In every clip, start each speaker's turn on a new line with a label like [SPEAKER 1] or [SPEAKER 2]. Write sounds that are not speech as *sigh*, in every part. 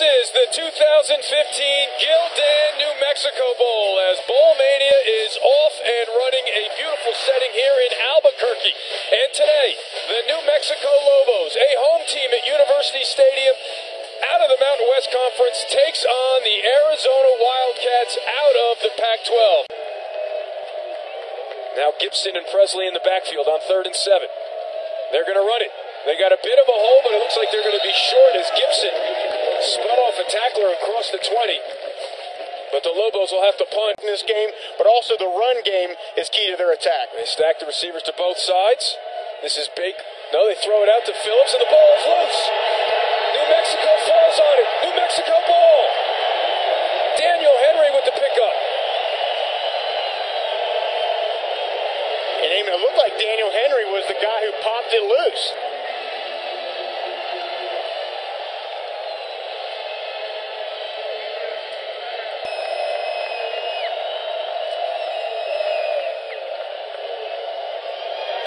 [SPEAKER 1] is the 2015 Gildan New Mexico Bowl as Bowl Mania is off and running a beautiful setting here in Albuquerque. And today, the New Mexico Lobos, a home team at University Stadium out of the Mountain West Conference, takes on the Arizona Wildcats out of the Pac 12. Now Gipson and Pressley in the backfield on third and seven. They're going to run it. They got a bit of a hole, but it looks like they're going to be short as Gipson spun off a tackler across the 20. But the Lobos will have to punt
[SPEAKER 2] in this game, but also the run game is key to their attack.
[SPEAKER 1] They stack the receivers to both sides. This is big. No, they throw it out to Phillips, and the ball is loose. New Mexico falls on it. New Mexico ball. Daniel Henry with the pickup.
[SPEAKER 2] And it looked like Daniel Henry was the guy who popped it loose.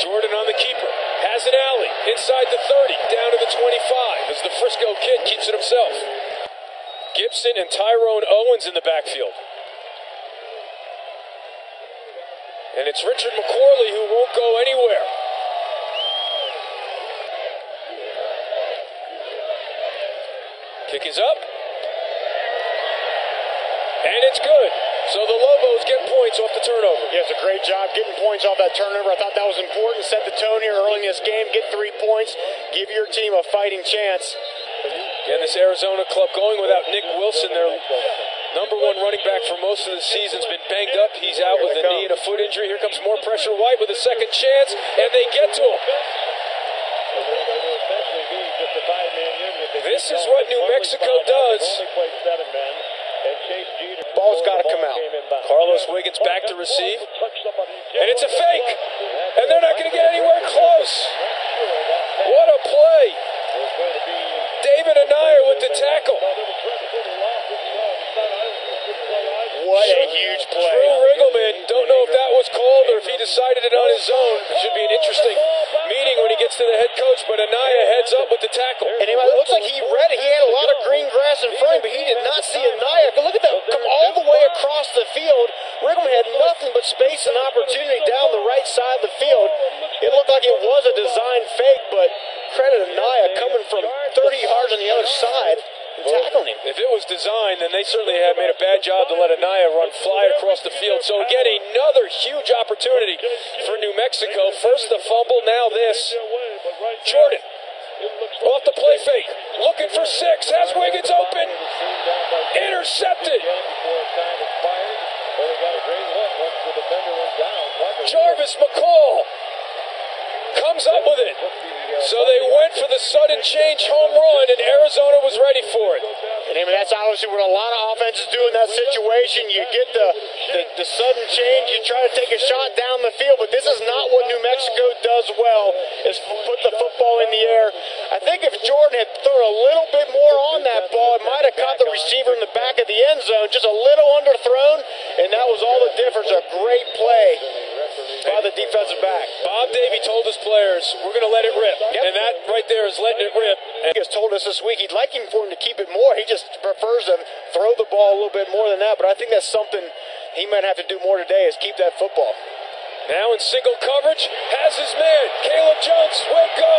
[SPEAKER 1] Jordan on the keeper. Has an alley. Inside the 30. Down to the 25 as the Frisco kid keeps it himself. Gipson and Tyrone Owens in the backfield. And it's Richard McQuarley who won't go anywhere. Kick is up. And it's good. So the Lobos get points off the turnover.
[SPEAKER 2] He does a great job getting points off that turnover. I thought that was important. Set the tone here early in this game. Get three points. Give your team a fighting chance.
[SPEAKER 1] And this Arizona club going without Nick Wilson, their number one running back for most of the season, has been banged up. He's out with a knee and a foot injury. Here comes more pressure. White with a second chance, and they get to him. This is what New Mexico does.
[SPEAKER 2] Ball's got to come out.
[SPEAKER 1] Carlos Wiggins back to receive. And it's a fake. And they're not going to get anywhere close. What a play. David Anaya with the tackle.
[SPEAKER 2] What a huge play.
[SPEAKER 1] Drew Riggleman, don't know if that was called or if he decided it on his own. It should be an interesting meeting when he gets to the head coach, but Anaya heads up with the tackle.
[SPEAKER 2] And it looks like he read it. He had a lot of green grass in front but he did not see Anaya. Look at that. Come all the way across the field. Riggleman had nothing but space and opportunity down the right side of the field. It looked like it was a design fake, but credit Anaya coming from 30 yards on the other side and tackling him.
[SPEAKER 1] If it was designed, then they certainly have made a bad job to let Anaya run fly across the field. So again, another huge opportunity for New Mexico. First the fumble, now this. Jordan off the play fake, looking for six, has Wiggins open, intercepted. Jarvis McCall comes up with it. So they the sudden change home run, and Arizona was ready for it.
[SPEAKER 2] And I mean, that's obviously what a lot of offenses do in that situation. You get the, the, the sudden change, you try to take a shot down the field, but this is not what New Mexico does well, is put the football in the air. I think if Jordan had thrown a little bit more on that ball, it might have caught the receiver in the back of the end zone, just a little underthrown, and that was all the difference. A great play by the defensive back.
[SPEAKER 1] Bob Davie told his players, we're going to let it rip.
[SPEAKER 2] Yep.
[SPEAKER 1] And that right there is letting it rip.
[SPEAKER 2] And He has told us this week he'd like him for him to keep it more. He just prefers to throw the ball a little bit more than that. But I think that's something he might have to do more today is keep that football.
[SPEAKER 1] Now in single coverage, has his man. Caleb Jones will go.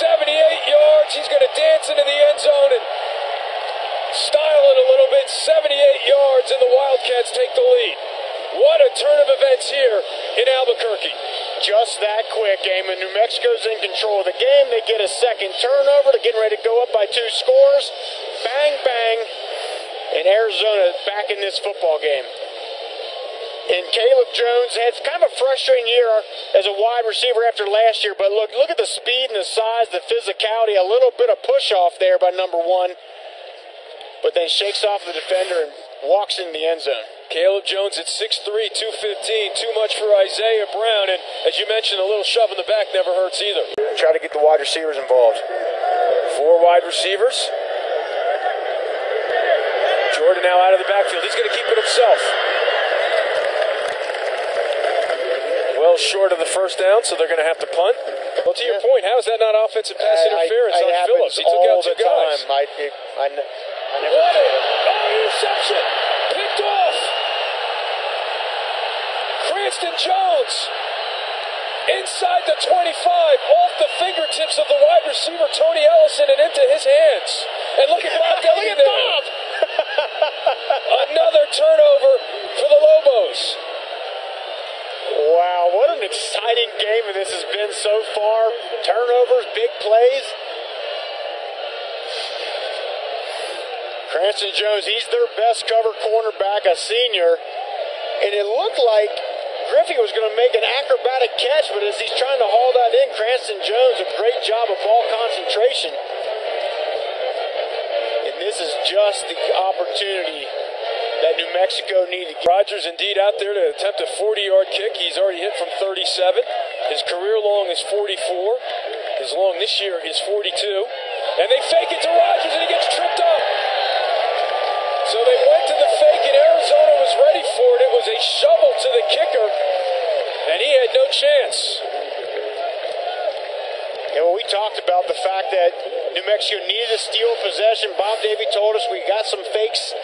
[SPEAKER 1] 78 yards. He's going to dance into the end zone and style it a little bit. 78 yards, and the Wildcats take the lead. What a turn of events here in Albuquerque.
[SPEAKER 2] Just that quick game, and New Mexico's in control of the game. They get a second turnover. They're getting ready to go up by two scores. Bang, bang, and Arizona back in this football game. And Caleb Jones had kind of a frustrating year as a wide receiver after last year, but look, look at the speed and the size, the physicality, a little bit of push off there by number one, but then shakes off the defender and walks in the end zone.
[SPEAKER 1] Caleb Jones at 6'3, 215. Too much for Isaiah Brown. And as you mentioned, a little shove in the back never hurts either.
[SPEAKER 2] Try to get the wide receivers involved.
[SPEAKER 1] Four wide receivers. Jordan now out of the backfield. He's going to keep it himself. Well short of the first down, so they're going to have to punt. Well, to your point, how is that not offensive pass
[SPEAKER 2] I-
[SPEAKER 1] interference
[SPEAKER 2] I,
[SPEAKER 1] on Phillips? He took out two
[SPEAKER 2] the
[SPEAKER 1] guys.
[SPEAKER 2] I, it, I, n- I never
[SPEAKER 1] What oh, interception! Picked off. Cranston Jones inside the 25, off the fingertips of the wide receiver Tony Ellison and into his hands. And look at Bob *laughs*
[SPEAKER 2] Look at
[SPEAKER 1] there.
[SPEAKER 2] Bob. *laughs*
[SPEAKER 1] Another turnover for the Lobos.
[SPEAKER 2] Wow, what an exciting game this has been so far. Turnovers, big plays. Cranston Jones, he's their best cover cornerback, a senior. And it looked like Griffey was going to make an acrobatic catch, but as he's trying to haul that in, Cranston Jones, a great job of ball concentration. And this is just the opportunity that New Mexico needed.
[SPEAKER 1] Rogers indeed out there to attempt a 40 yard kick. He's already hit from 37. His career long is 44. His long this year is 42. And they fake it to Rogers and he gets tripped up. Was a shovel to the kicker and he had no chance.
[SPEAKER 2] And when we talked about the fact that New Mexico needed to steal possession, Bob Davie told us we got some fakes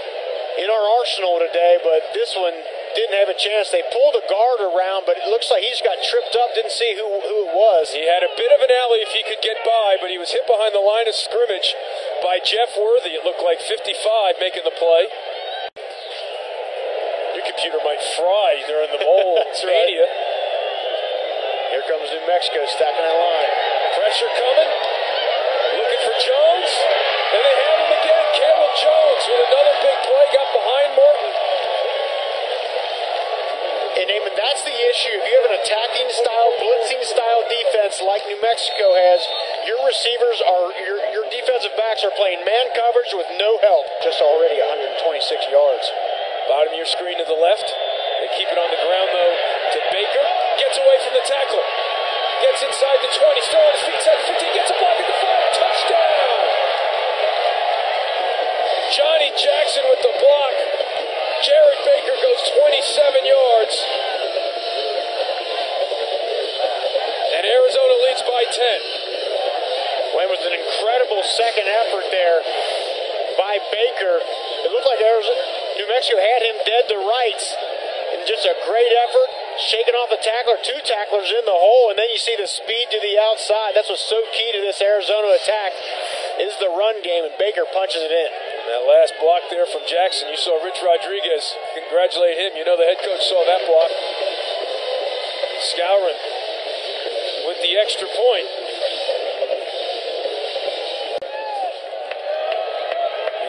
[SPEAKER 2] in our arsenal today, but this one didn't have a chance. They pulled a guard around, but it looks like he just got tripped up, didn't see who, who it was.
[SPEAKER 1] He had a bit of an alley if he could get by, but he was hit behind the line of scrimmage by Jeff Worthy. It looked like 55 making the play. Your computer might fry during the bowl *laughs*
[SPEAKER 2] That's right. Here comes New Mexico stacking that line.
[SPEAKER 1] Pressure coming. Looking for Jones. And they have him again. Caleb Jones with another big play. Got behind Morton.
[SPEAKER 2] And Eamon, that's the issue. If you have an attacking style, blitzing style defense like New Mexico has, your receivers are your your defensive backs are playing man coverage with no help. Just already 126 yards.
[SPEAKER 1] Bottom of your screen to the left. They keep it on the ground though to Baker. Gets away from the tackle. Gets inside the 20. Still on his feet. Inside the 15. Gets a block at the 5. Touchdown. Johnny Jackson with the block. Jared Baker goes 27 yards. And Arizona leads by 10.
[SPEAKER 2] Well, it was an incredible second effort there by Baker. It looked like Arizona, New Mexico had him dead to rights. And just a great effort, shaking off the tackler, two tacklers in the hole, and then you see the speed to the outside. That's what's so key to this Arizona attack is the run game, and Baker punches it in.
[SPEAKER 1] That last block there from Jackson, you saw Rich Rodriguez. Congratulate him. You know the head coach saw that block. Skowron with the extra point.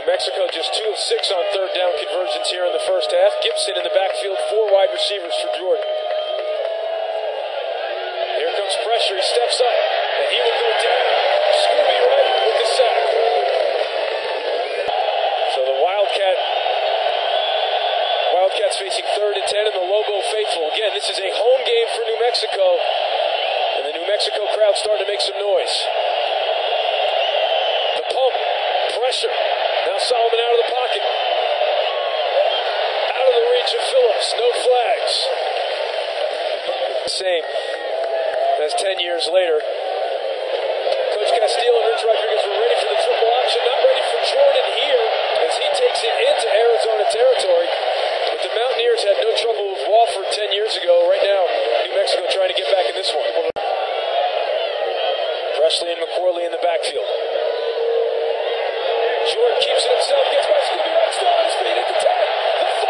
[SPEAKER 1] Mexico just two of six on third down conversions here in the first half. Gipson in the backfield, four wide receivers for Jordan. Here comes pressure. He steps up, and he will go down. Scooby Wright with the sack. So the Wildcat, Wildcats facing third and ten, and the Lobo faithful. Again, this is a home game for New Mexico, and the New Mexico crowd starting to make some noise. The pump, pressure. Solomon out of the pocket, out of the reach of Phillips. No flags. Same as ten years later. Coach Casteel and Rich Rodriguez were ready for the triple option, not ready for Jordan here as he takes it into Arizona territory. But the Mountaineers had no trouble with Wofford 10 years ago. Right now, New Mexico trying to get back in this one. Pressley and McQuarley in the backfield. Jordan keeps it himself, gets by Scooby Wright, still on his feet at the 10, the 5,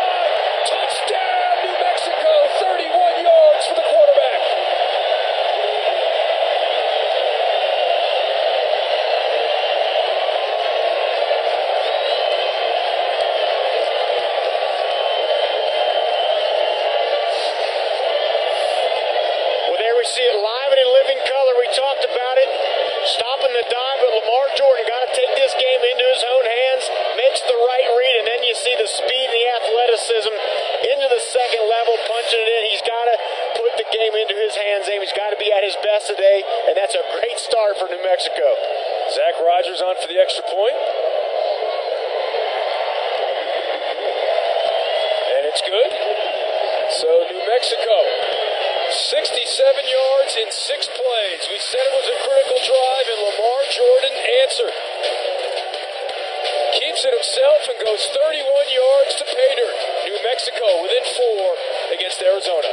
[SPEAKER 1] touchdown New Mexico, 31 yards for the quarterback.
[SPEAKER 2] Well, there we see it live and in living color. We talked about it. Stopping the dive, but Lamar Jordan got to take this game into his own hands, makes the right read, and then you see the speed and the athleticism into the second level, punching it in. He's got to put the game into his hands, and he's got to best today, and that's a great start for New Mexico.
[SPEAKER 1] Zach Rogers on for the extra point. And it's good. So New Mexico, 67 yards in six plays. We said it was a critical drive, and Lamar Jordan answered. Keeps it himself and goes 31 yards to dirt. New Mexico within four against Arizona.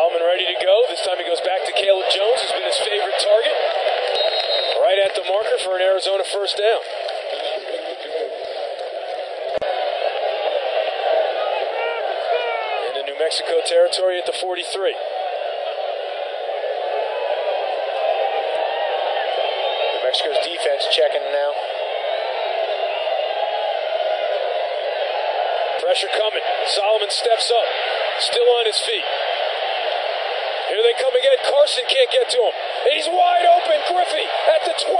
[SPEAKER 1] Solomon ready to go. This time he goes back to Caleb Jones, who's been his favorite target. Right at the marker for an Arizona first down. In the New Mexico territory at the 43.
[SPEAKER 2] New Mexico's defense checking now.
[SPEAKER 1] Pressure coming. Solomon steps up. Still on his feet. Here they come again. Carson can't get to him. He's wide open. Griffey at the 20.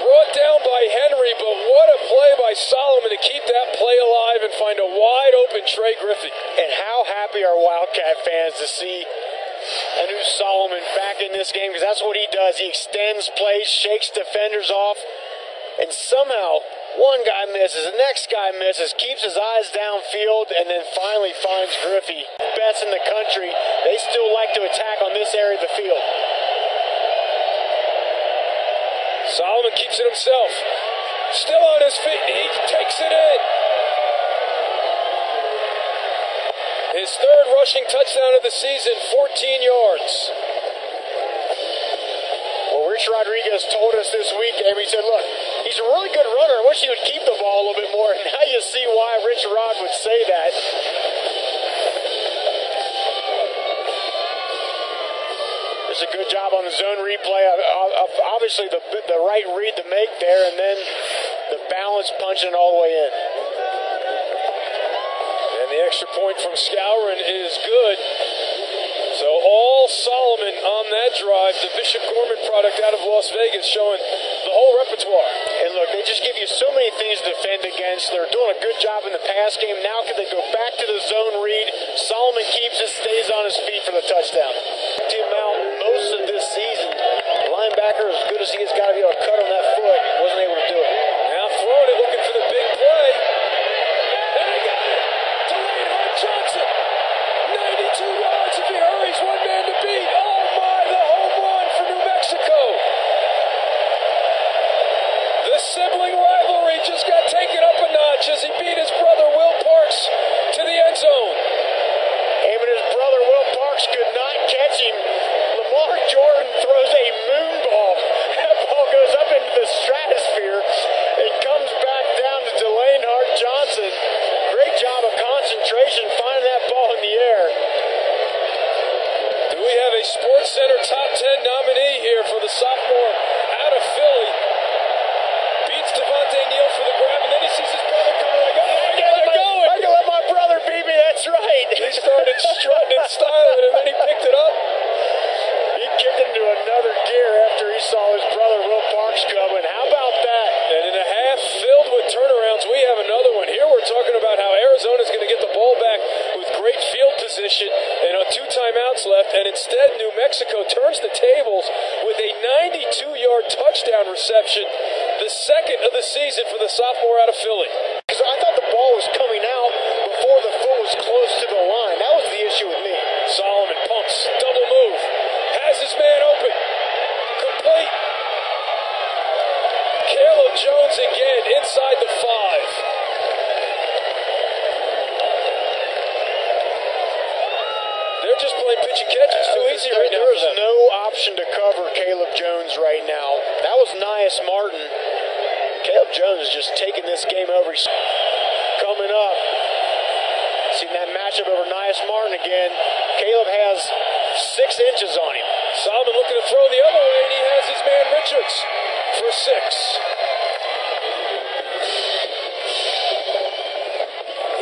[SPEAKER 1] Brought down by Henry, but what a play by Solomon to keep that play alive and find a wide open Trey Griffey.
[SPEAKER 2] And how happy are Wildcat fans to see Anu Solomon back in this game because that's what he does. He extends plays, shakes defenders off, and somehow one guy misses, the next guy misses, keeps his eyes downfield, and then finally finds Griffey. Best in the country. They still like to attack on this area of the field.
[SPEAKER 1] Solomon keeps it himself. Still on his feet. He takes it in. His third rushing touchdown of the season, 14 yards.
[SPEAKER 2] Well, Rich Rodriguez told us this week, and he said, look, he's a really good runner. I wish he would keep the ball a little bit more. *laughs* Now you see why Rich Rod would say that. It's a good job on the zone replay. Obviously, the, the right read to make there, and then the balance punching all the way in.
[SPEAKER 1] And the extra point from Skowron is good. Solomon on that drive, the Bishop Gorman product out of Las Vegas, showing the whole repertoire.
[SPEAKER 2] And look, they just give you so many things to defend against. They're doing a good job in the pass game. Now can they go back to the zone read? Solomon keeps it, stays on his feet for the touchdown. Tim out most of this season. Linebacker, as good as he has got to be able to cut on that foot, wasn't able to do it.
[SPEAKER 1] Now throwing it, looking for the big play. And they got it. Delane Hart Johnson. 92 yards if he hurries. One man to beat. Oh my, the home run for New Mexico. The sibling rivalry just got taken up a notch as he beat his brother Will Parks to the end zone.
[SPEAKER 2] Him and his brother Will Parks could not catch him. Lamar Jordan throws a moon ball. That ball goes up into the stratosphere and comes back down to Delane Hart Johnson. Great job of concentration finding that ball in the air.
[SPEAKER 1] Do we have a Sports Center top 10 nominee here for the sophomore out of Philly? Beats Devontae Neal for the grab, and then he sees his brother coming like, oh, I gotta go.
[SPEAKER 2] I can let my brother beat me, that's right.
[SPEAKER 1] He started strutting and styling, and then he picked it up.
[SPEAKER 2] He kicked into another gear after he saw his brother Will Parks coming. How about that?
[SPEAKER 1] And in a half filled with turnarounds, we have another one. Here we're talking about how Arizona's going to get the ball back with great field position and on two timeouts left, and instead New Mexico turns the tables with a 92-yard touchdown reception, the second of the season for the sophomore out of Philly.
[SPEAKER 2] Because I thought the ball was coming out before the foot was close to the line. That was the issue with me.
[SPEAKER 1] Solomon pumps, double move, has his man open, complete. Caleb Jones again inside the five. They're just playing pitch and catch. It's too easy right now.
[SPEAKER 2] There is no option to cover Caleb Jones right now. That was Nias Martin. Caleb Jones is just taking this game over. He's coming up. Seen that matchup over Nias Martin again. Caleb has six inches on him.
[SPEAKER 1] Solomon looking to throw the other way, and he has his man Richards for six.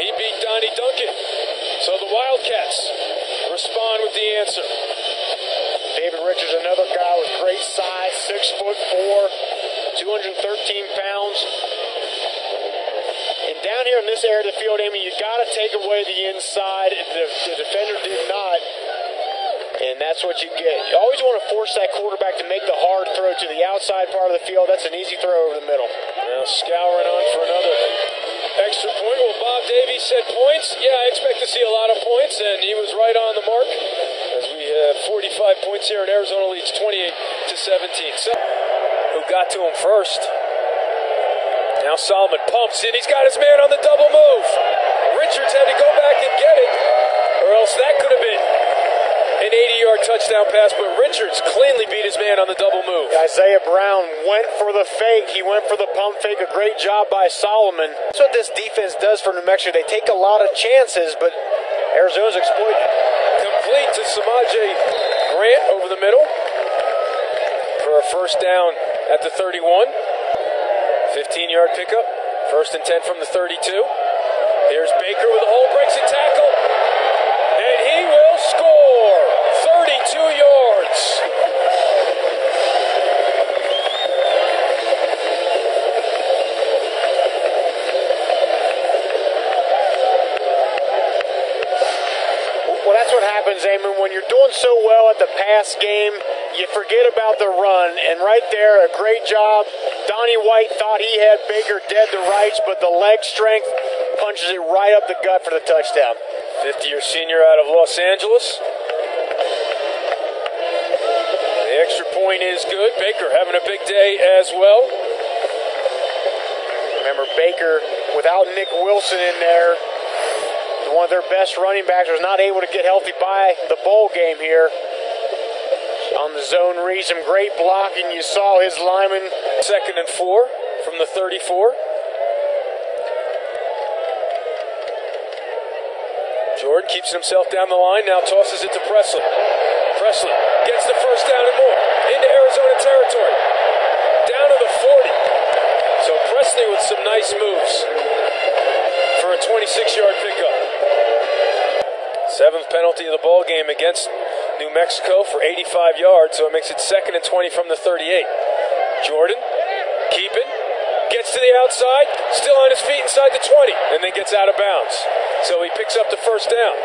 [SPEAKER 1] He beat Donnie Duncan. So the Wildcats respond with the answer.
[SPEAKER 2] David Richards, another guy with great size, six foot four, 213 pounds. And down here in this area of the field, Amy, you got to take away the inside. The, the defender did not. And that's what you get. You always want to force that quarterback to make the hard throw to the outside part of the field. That's an easy throw over the middle.
[SPEAKER 1] Now Skowron on for another Extra point. Well, Bob Davies said points. Yeah, I expect to see a lot of points, and he was right on the mark. As we have 45 points here, and Arizona leads 28 to 17. So, who got to him first? Now Solomon pumps in. He's got his man on the double move. Richards had to go back and get it, or else that could have been an 80 yard touchdown pass, but Richards cleanly beat his man on the double move.
[SPEAKER 2] Isaiah Brown went for the fake. He went for the pump fake. A great job by Solomon. That's what this defense does for New Mexico. They take a lot of chances, but Arizona's exploiting.
[SPEAKER 1] To Samaje Grant over the middle for a first down at the 31. 15 yard pickup. First and 10 from the 32. Here's Baker with a hole, breaks a tackle,
[SPEAKER 2] happens, Eamon. When you're doing so well at the pass game, you forget about the run. And right there, a great job. Donnie White thought he had Baker dead to rights, but the leg strength punches it right up the gut for the touchdown.
[SPEAKER 1] 50 year senior out of Los Angeles. The extra point is good. Baker having a big day as well.
[SPEAKER 2] Remember, Baker, without Nick Wilson in there, one of their best running backs, was not able to get healthy by the bowl game here. On the zone read, some great blocking. You saw his lineman.
[SPEAKER 1] Second and four from the 34. Jordan keeps himself down the line, now tosses it to Pressley. Pressley gets the first down and more into Arizona territory. Down to the 40. So Pressley with some nice moves for a 26 yard pickup. Seventh penalty of the ball game against New Mexico for 85 yards, so it makes it second and 20 from the 38. Jordan, keeping, gets to the outside, still on his feet inside the 20, and then gets out of bounds. So he picks up the first down.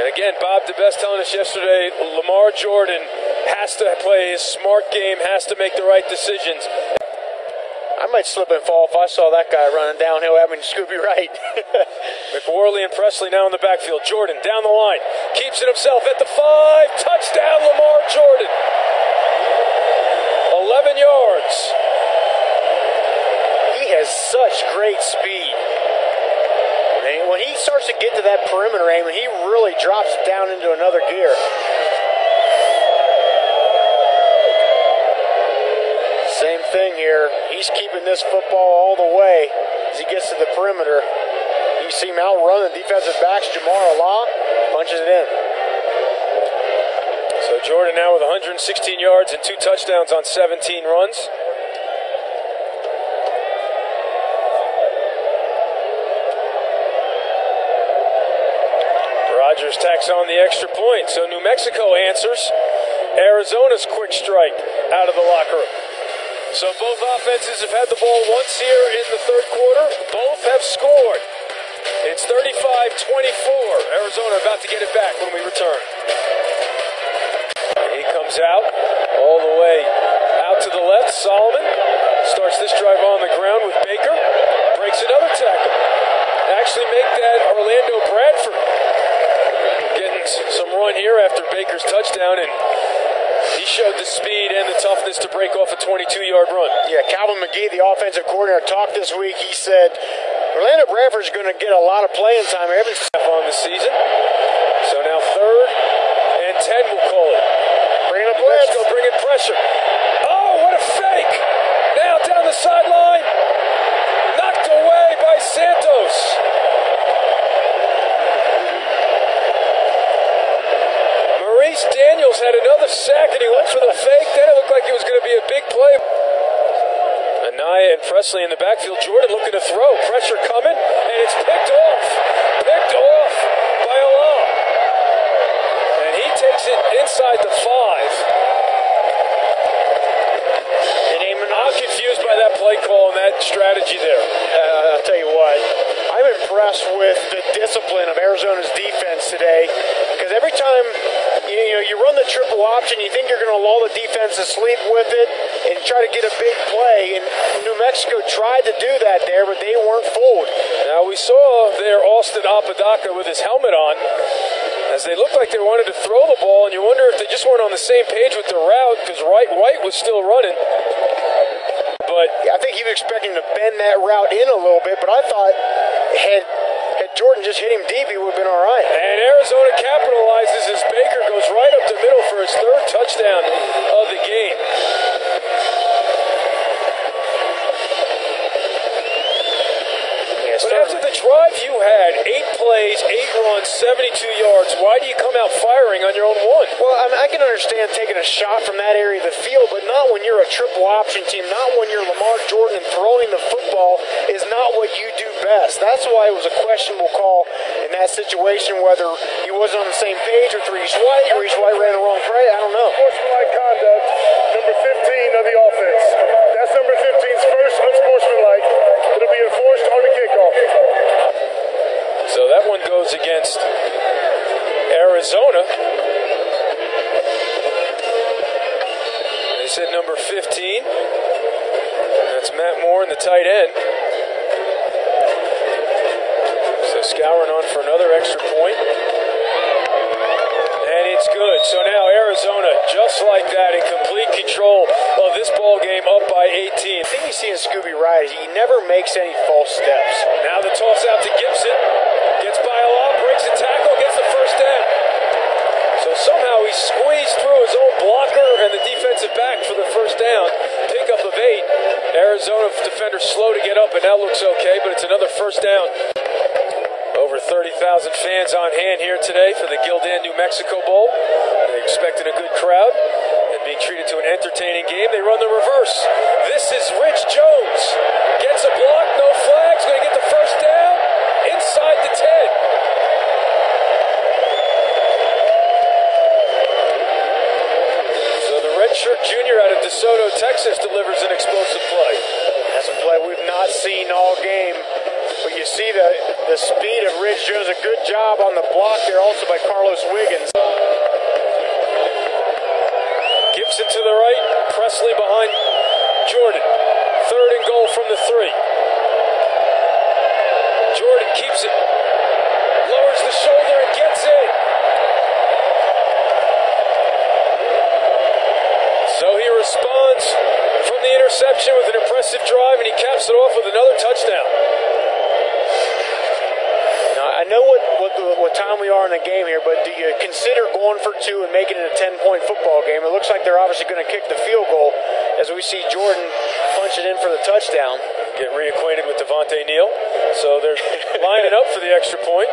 [SPEAKER 1] And again, Bob DeBest telling us yesterday, Lamar Jordan has to play his smart game, has to make the right decisions.
[SPEAKER 2] I might slip and fall if I saw that guy running downhill having Scooby Wright. *laughs*
[SPEAKER 1] McQuarley and Pressley now in the backfield. Jordan down the line, keeps it himself at the five. Touchdown, Lamar Jordan. 11 yards.
[SPEAKER 2] he has such great speed. Man, when he starts to get to that perimeter aim, he really drops down into another gear. Thing here. He's keeping this football all the way as he gets to the perimeter. You see him outrun the defensive backs. Jamar Allah punches it in.
[SPEAKER 1] So Jordan now with 116 yards and two touchdowns on 17 runs. Rogers tacks on the extra point. So New Mexico answers. Arizona's quick strike out of the locker room. So both offenses have had the ball once here in the third quarter. Both have scored. It's 35 24. Arizona about to get it back when we return. He comes out all the way out to the left. Solomon starts this drive on the ground with Baker. Breaks another tackle. Actually, make that Orlando Bradford getting some run here after Baker's touchdown, and he showed the speed and the toughness to break off a 22 yard run.
[SPEAKER 2] Yeah, Calvin Magee, the offensive coordinator, talked this week. He said Orlando Bradford's going to get a lot of playing time every step
[SPEAKER 1] on the season. So now third and 10, we'll call it.
[SPEAKER 2] bringing up blitz.
[SPEAKER 1] go bring in pressure. Oh, what a fake! Now down the sideline. Knocked away by Santos. Maurice Daniels had another sack and he went for the fake. Then it looked like it was going to be a big play. Anaya and Pressley in the backfield. Jordan looking to throw. Pressure coming, and it's picked off. Picked off by Allah. And he takes it inside the five.
[SPEAKER 2] And Eamon,
[SPEAKER 1] I'm confused by that play call and that strategy there.
[SPEAKER 2] Uh, I'll tell you what, I'm impressed with the discipline of Arizona's defense today. because every time you, you know you run the triple option, you think you're going to lull the defense to sleep with it and try to get a big play. And New Mexico tried to do that there, but they weren't fooled.
[SPEAKER 1] Now we saw there Austin Apodaca with his helmet on as they looked like they wanted to throw the ball, and you wonder if they just weren't on the same page with the route because Wright White was still running. But
[SPEAKER 2] I think he was expecting to bend that route in a little bit, but I thought had just hit him deep, he would have been all right.
[SPEAKER 1] And Arizona capitalizes as Baker goes right up the middle for his third touchdown of the game.
[SPEAKER 2] Yeah,
[SPEAKER 1] But after the drive you had, eight plays, eight runs, 72 yards, why do you come out firing on your own one?
[SPEAKER 2] Well, I, mean, I can understand taking a shot from that area of the field, but not when you're a triple option team, not when you're Lamar Jordan and throwing the football is not what you do best. That's why it was a questionable call in that situation, whether he wasn't on the same page with Reese White or Reese White ran the wrong play. I don't know.
[SPEAKER 3] Unsportsmanlike conduct,
[SPEAKER 1] against Arizona. They said number 15. That's Matt Moore in the tight end. So Skowron on for another extra point. And it's good. So now Arizona, just like that, in complete control of this ball game, up by 18.
[SPEAKER 2] The thing you see in Scooby Wright is he never makes any false steps.
[SPEAKER 1] Now the toss out to Gipson. Gets by a lot, breaks a tackle, gets the first down. So somehow he squeezed through his and the defensive back for the first down. Pickup of eight. Arizona defender slow to get up, and that looks okay, but it's another first down. Over 30,000 fans on hand here today for the Gildan New Mexico Bowl. They expected a good crowd and being treated to an entertaining game. They run the reverse. This is Rich Jones. DeSoto, Texas delivers an explosive play.
[SPEAKER 2] That's a play we've not seen all game. But you see the, the speed of Rich Jones. A good job on the block there also by Carlos Wiggins.
[SPEAKER 1] Gipson to the right, Pressley behind Jordan. Third and goal from the three. Jordan keeps it, lowers the shoulder and gets it. So he responds from the interception with an impressive drive, and he caps it off with another touchdown.
[SPEAKER 2] Now, I know what, what, the- what time we are in the game here, but do you consider going for two and making it a 10 point football game? It looks like they're obviously going to kick the field goal as we see Jordan punch it in for the touchdown.
[SPEAKER 1] Get reacquainted with Devontae Neal. So they're *laughs* lining up for the extra point.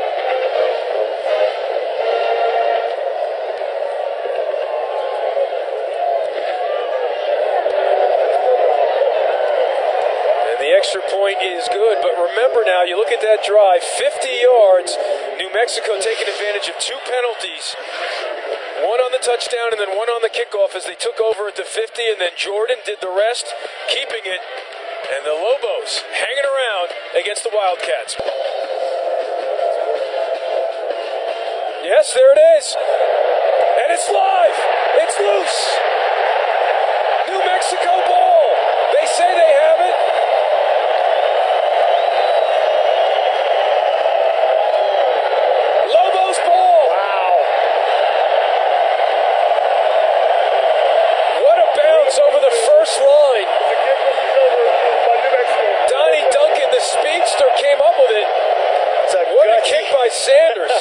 [SPEAKER 1] And the extra point is good. But remember now, you look at that drive 50 yards. New Mexico taking advantage of two penalties. One on touchdown and then one on the kickoff as they took over at the 50, and then Jordan did the rest, keeping it. And the Lobos hanging around against the Wildcats. Yes, there it is. And it's live. It's loose. New Mexico ball. They say they have it. Lobos ball.
[SPEAKER 2] Wow.
[SPEAKER 1] What a bounce over the first line.
[SPEAKER 3] The kickoff is over by New Mexico.
[SPEAKER 1] Donnie Duncan, the speedster, came up with it.
[SPEAKER 2] It's a
[SPEAKER 1] What a
[SPEAKER 2] gutsy-
[SPEAKER 1] kick by Sanders.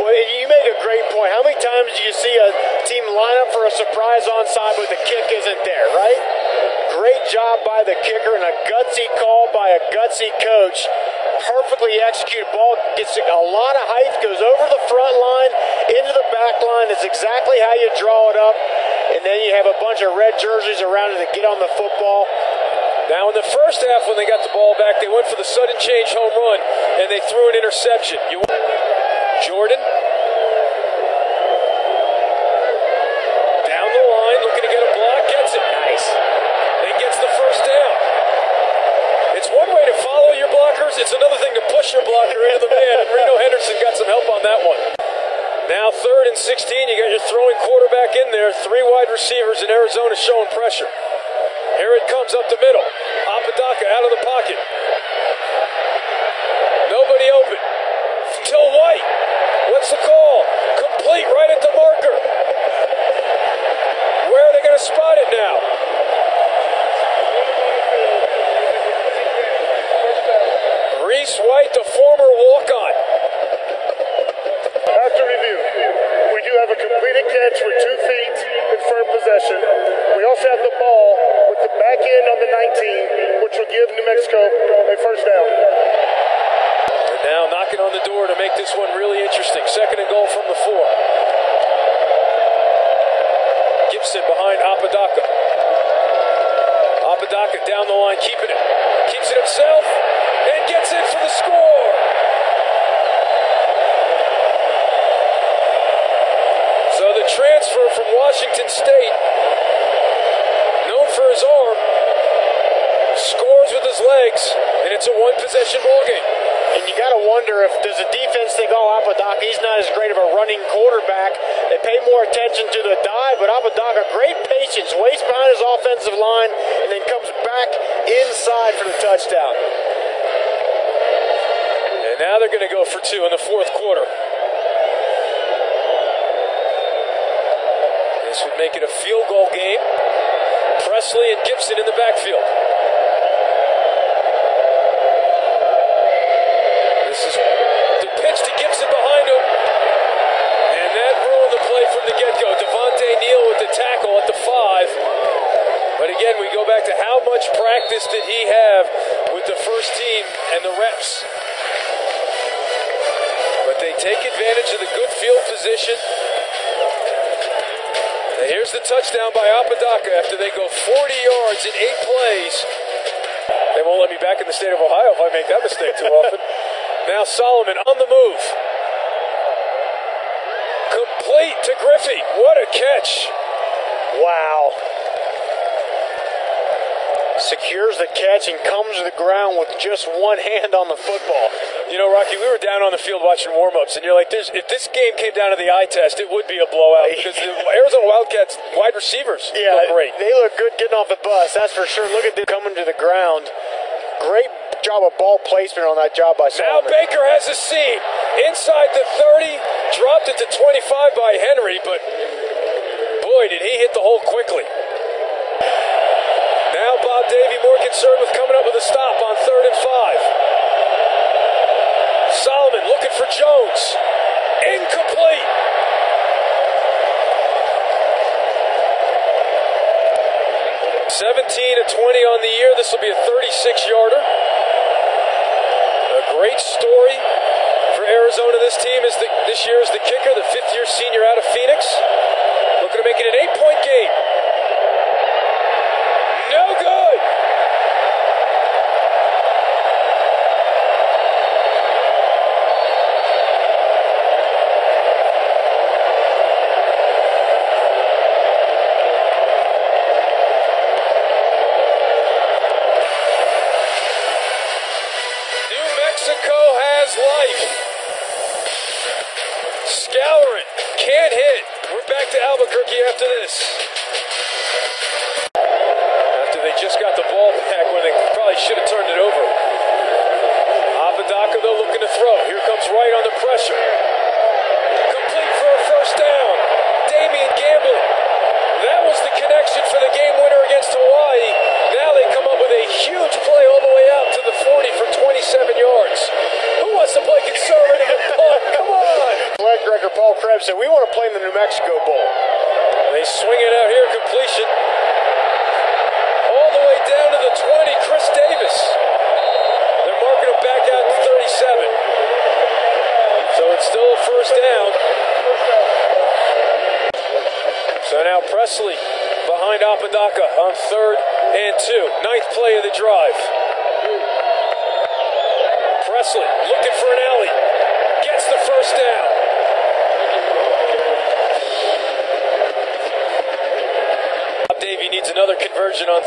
[SPEAKER 2] well, you make a great point. How many times do you see a team line up for a surprise onside, but the kick isn't there, right? Great job by the kicker and a gutsy call by a gutsy coach. Perfectly executed ball gets a lot of height, goes over the front line, into the back line. That's exactly how you draw it up. And then you have a bunch of red jerseys around it that get on the football.
[SPEAKER 1] Now, in the first half, when they got the ball back, they went for the sudden change home run and they threw an interception. You, Jordan down the line, looking to get a block, gets it. Nice. And gets the first down. It's one way to follow your blockers. It's another thing to push your blocker into the man. And Reno Henderson got some help on that one. Now Now third and 16, you got your throwing quarterback in there. Three wide receivers in Arizona showing pressure. Here it comes up the middle. Apodaca out of the pocket. Nobody open. Till White. What's the call? Complete right at the marker. Where are they going to spot it now? Reese White, the former walk-on.
[SPEAKER 3] After review, we do have a completed catch with two feet in firm possession. We also have the ball with the back end on the 19, which will give New Mexico a first down.
[SPEAKER 1] They're now knocking on the door to make this one really interesting. Second and goal from the four. Gipson behind Apodaca. Apodaca down the line, keeping it. Keeps it himself and gets it for the score. So the transfer from Washington State, known for his arm, scores with his legs, and it's a one possession ball game.
[SPEAKER 2] And you got to wonder if does the defense think, oh, Apodaca, he's not as great of a running quarterback. They pay more attention to the dive, but Apodaca, great patience, waits behind his offensive line, for the touchdown.
[SPEAKER 1] And now they're going to go for two in the fourth quarter. This would make it a field goal game. Pressley and Gipson in the backfield. This is the pitch to Gipson behind him. And that ruined the play from the get go. Devontae Neal with the tackle at the five. But again, we go back to how much practice did he have with the first team and the reps. But they take advantage of the good field position. And here's the touchdown by Apodaca after they go 40 yards in eight plays. They won't let me back in the state of Ohio if I make that mistake too often. *laughs* now Solomon on the move. Complete to Griffey. What a catch.
[SPEAKER 2] Wow. Secures the catch and comes to the ground with just one hand on the football.
[SPEAKER 1] You know, Rocky, we were down on the field watching warm-ups, and you're like, There's, if this game came down to the eye test, it would be a blowout because the Arizona Wildcats wide receivers
[SPEAKER 2] Yeah,
[SPEAKER 1] look great.
[SPEAKER 2] They look good getting off the bus, that's for sure. Look at them coming to the ground. Great job of ball placement on that job by
[SPEAKER 1] Now Baker has a seat inside the 30, dropped it to 25 by Henry, but boy, did he hit the hole quickly. Bob Davie more concerned with coming up with a stop on third and five. Solomon looking for Jones. Incomplete. Seventeen to twenty on the year. This will be a 36 yarder. A great story for Arizona. This team is the, this year is the kicker, the fifth year senior out of Phoenix. Looking to make it an eight point game.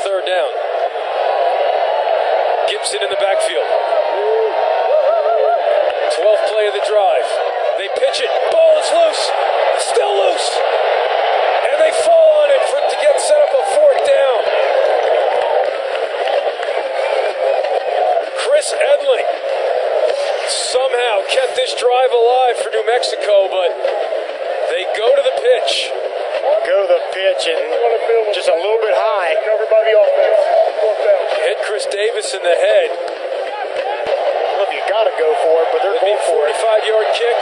[SPEAKER 1] third down. Gipson in the backfield. 12th play of the drive. They pitch it. Ball is loose. Still loose. And they fall on it for, to get set up a fourth down. Chris Edling somehow kept this drive alive for New Mexico, but they go to the pitch.
[SPEAKER 2] Go to the pitch and just a little bit high.
[SPEAKER 3] Covered by the offense. Fourth down.
[SPEAKER 1] Hit Chris Davis in the head.
[SPEAKER 2] I don't know if you got to go for it, but they're
[SPEAKER 1] be
[SPEAKER 2] going for it.
[SPEAKER 1] 45 yard kick.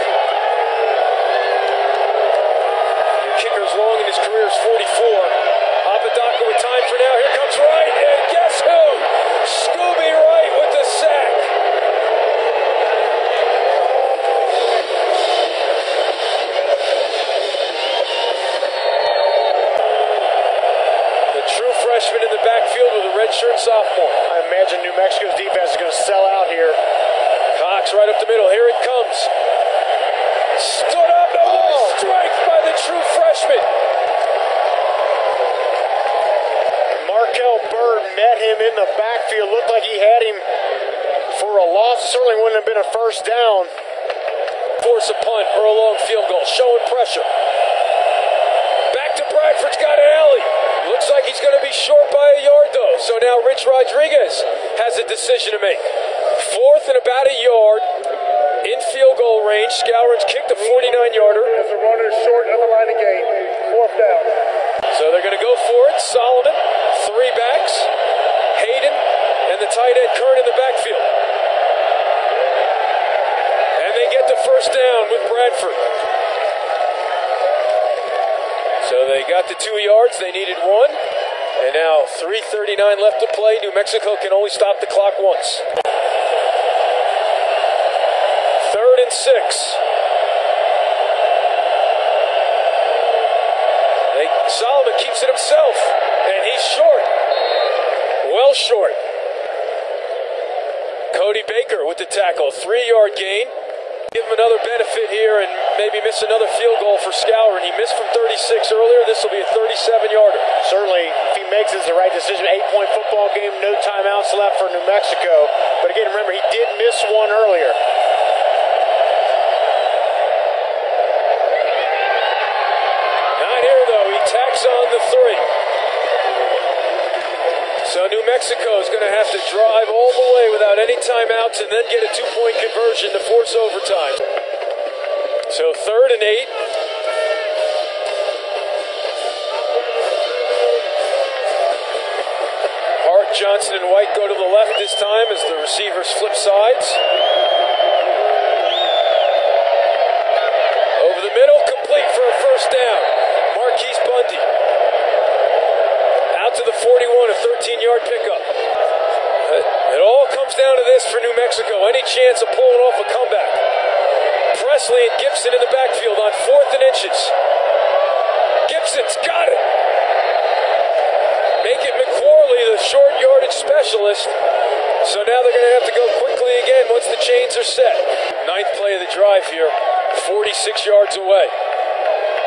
[SPEAKER 1] Your kicker's long in his career is 44. Apodaca with time for now. Here comes Wright, and guess who? Scooby Wright with the sack. The true freshman in the backfield with a redshirt sophomore.
[SPEAKER 2] I imagine New Mexico's defense is going to sell out here.
[SPEAKER 1] Cox right up the middle. Here it comes. Stood up. No
[SPEAKER 2] Oh.
[SPEAKER 1] strike by the true freshman.
[SPEAKER 2] Markel Bird met him in the backfield. Looked like he had him for a loss. Certainly wouldn't have been a first down.
[SPEAKER 1] Force a punt or a long field goal. Showing pressure. Back to Bradford's got an alley. Looks like he's going to be short by a yard though. So now Rich Rodriguez has a decision to make. Fourth and about a yard in field goal range. Skowron's kicked a 49 yarder.
[SPEAKER 3] As the runner short of the line of game. Fourth down.
[SPEAKER 1] So they're going to go for it. Solomon, three backs. Hayden and the tight end Kern in the backfield. And they get the first down with Bradford. So they got the two yards. They needed one. And now 3.39 left to play. New Mexico can only stop the clock once. Third and six. They, Solomon keeps it himself, and he's short. Well short. Cody Baker with the tackle. Three yard gain. Give him another benefit here and maybe miss another field goal for Skowron. He missed from 36 earlier. This will be a 37 yarder.
[SPEAKER 2] Certainly, if he makes it, it's the right decision. Eight point football game, no timeouts left for New Mexico. But again, remember, he did miss one earlier.
[SPEAKER 1] Not here, though. He tacks on the three. So New Mexico is going to have to drive all the way without any timeouts and then get a two point conversion to force overtime. So third and eight. Hart, Johnson, and White go to the left this time as the receivers flip sides. Over the middle, complete for a first down. Marquise Bundy. Out to the 41, a 13 yard pickup. It, it all comes down to this for New Mexico. Any chance of pulling off a comeback? Pressley and Gipson in the backfield on fourth and inches. Gipson's got it. Make it McQuarley, the short yardage specialist. So now they're going to have to go quickly again once the chains are set. Ninth play of the drive here, 46 yards away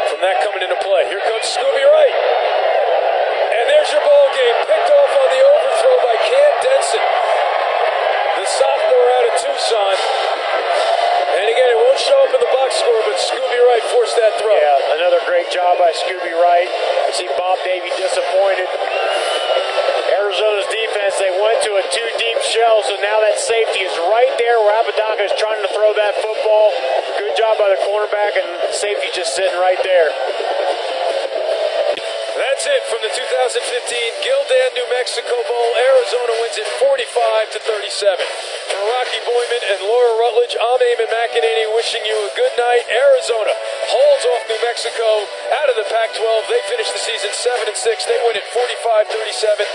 [SPEAKER 1] from that coming into play. Here comes Scooby Wright. And there's your ball game, picked off on the overthrow by Cam Denson, the sophomore And again, it won't show up in the box score, but Scooby Wright forced that throw.
[SPEAKER 2] Yeah, another great job by Scooby Wright. You see Bob Davie disappointed. Arizona's defense, they went to a two deep shell, so now that safety is right there where Apodaca is trying to throw that football. Good job by the cornerback, and safety just sitting right there.
[SPEAKER 1] That's it from the 2015 Gildan New Mexico Bowl. Arizona wins it 45 to 37. For Rocky Boiman and Laura Rutledge, I'm Eamon McAnaney wishing you a good night. Arizona holds off New Mexico out of the Pac-12. They finish the season 7 and 6. They win it 45-37.